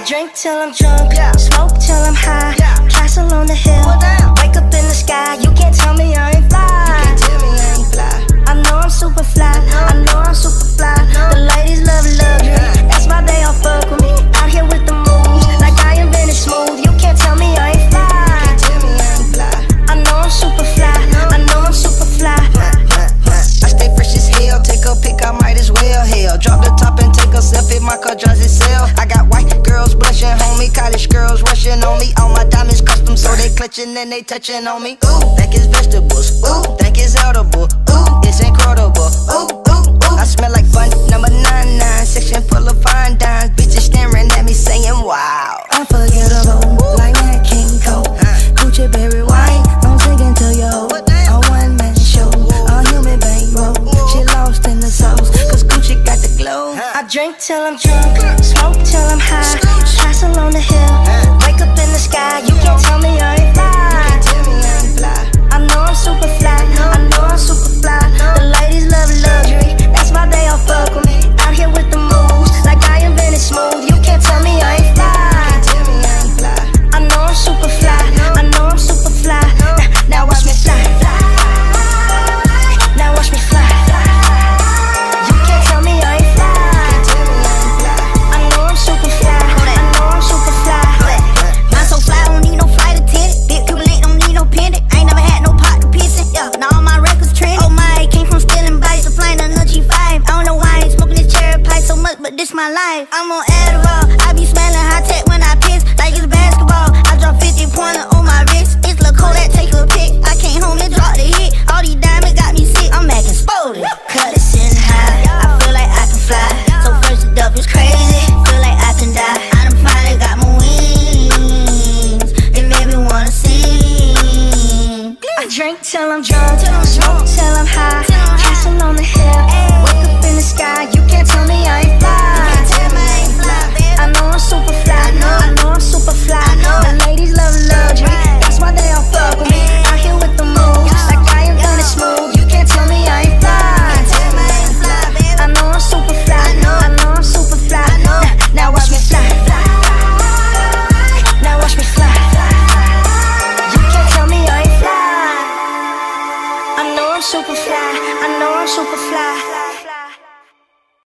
drink till I'm drunk, smoke till I'm high. Castle on the hill, wake up in the sky. You can't they clutching and they touching on me. Ooh, think it's vegetables. Ooh, think it's edible. Ooh, it's incredible. Ooh, ooh, ooh. I smell like fun number nine nine, section full of fine dimes. Bitches staring at me saying, wow. Unforgettable, like that King Cole. Gucci berry wine, I'm singing to you. A one man show, a human bankroll. She lost in the sauce, cause Gucci got the glow. I drink till I'm drunk, smoke till I'm high. My life. I'm on Adderall. I be smelling high tech when I piss, like it's basketball. I drop 50 pointer on my wrist. It's Lil' Kodak, take a pic. I came home and drop the hit. All these diamonds got me sick. I'm acting spotted. Cut it sitting high. I feel like I can fly. So first it up is crazy. Feel like I can die. I done finally got my wings. They made me wanna sing. I drink till I'm drunk, smoke till I'm high. Castle on the hill. super fly. I know I'm super fly.